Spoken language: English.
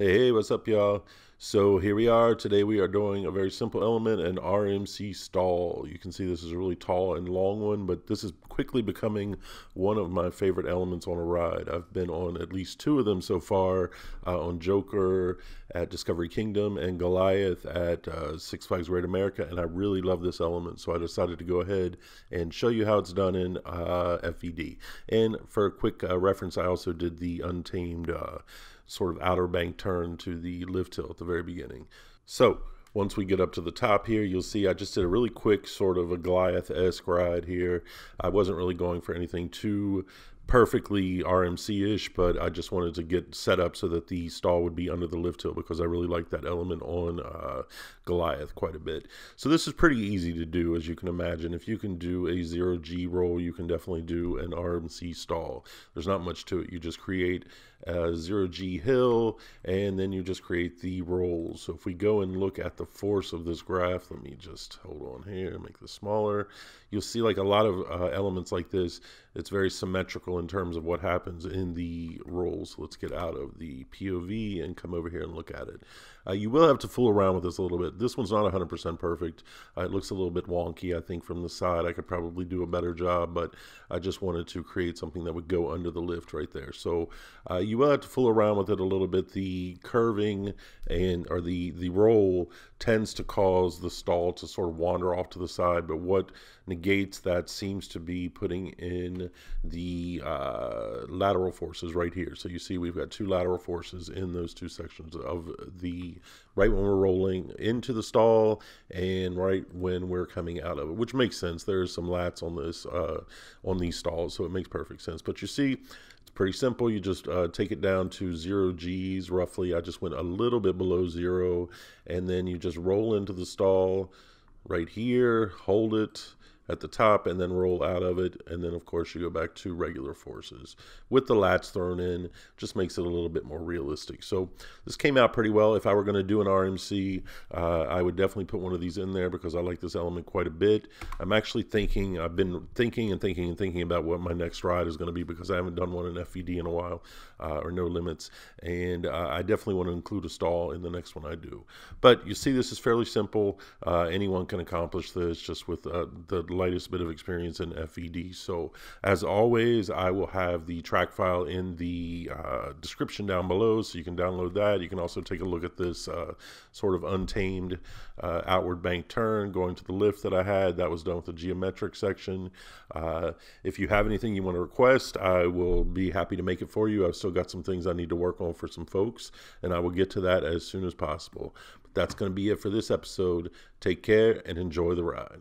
Hey, hey, what's up, y'all? So here we are. Today we are doing a very simple element, an RMC stall. You can see this is a really tall and long one, but this is quickly becoming one of my favorite elements on a ride. I've been on at least two of them so far, uh, on Joker at Discovery Kingdom and Goliath at uh, Six Flags Great America, and I really love this element, so I decided to go ahead and show you how it's done in uh, FVD. And for a quick uh, reference, I also did the Untamed uh, sort of outer bank turn to the lift hill at the very beginning. So once we get up to the top here, you'll see I just did a really quick sort of a Goliath-esque ride here. I wasn't really going for anything too perfectly RMC-ish, but I just wanted to get set up so that the stall would be under the lift hill because I really like that element on uh, Goliath quite a bit. So this is pretty easy to do, as you can imagine. If you can do a zero-G roll, you can definitely do an RMC stall. There's not much to it. You just create a zero-G hill, and then you just create the rolls. So if we go and look at the force of this graph, let me just hold on here, make this smaller. You'll see like a lot of uh, elements like this, it's very symmetrical in terms of what happens in the rolls. Let's get out of the POV and come over here and look at it. Uh, you will have to fool around with this a little bit. This one's not 100% perfect. Uh, it looks a little bit wonky, I think, from the side. I could probably do a better job, but I just wanted to create something that would go under the lift right there. So uh, you will have to fool around with it a little bit. The curving and or the, the roll tends to cause the stall to sort of wander off to the side, but what negates that seems to be putting in the uh, lateral forces right here. So you see we've got two lateral forces in those two sections of the right when we're rolling into the stall and right when we're coming out of it, which makes sense. There's some lats on this uh, on these stalls, so it makes perfect sense. But you see, it's pretty simple. You just uh, take it down to zero G's roughly. I just went a little bit below zero, and then you just roll into the stall right here, hold it, at the top and then roll out of it. And then, of course, you go back to regular forces. With the lats thrown in, just makes it a little bit more realistic. So this came out pretty well. If I were going to do an RMC, uh, I would definitely put one of these in there because I like this element quite a bit. I'm actually thinking, I've been thinking and thinking and thinking about what my next ride is going to be because I haven't done one in FVD in a while uh, or no limits. And uh, I definitely want to include a stall in the next one I do. But you see, this is fairly simple. Uh, anyone can accomplish this just with uh, the lightest bit of experience in FVD. So as always, I will have the track file in the uh, description down below so you can download that. You can also take a look at this uh, sort of untamed uh, outward bank turn going to the lift that I had. That was done with the geometric section. Uh, if you have anything you want to request, I will be happy to make it for you. I've still got some things I need to work on for some folks, and I will get to that as soon as possible. But that's going to be it for this episode. Take care and enjoy the ride.